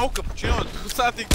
Joker, John, hoe staat die?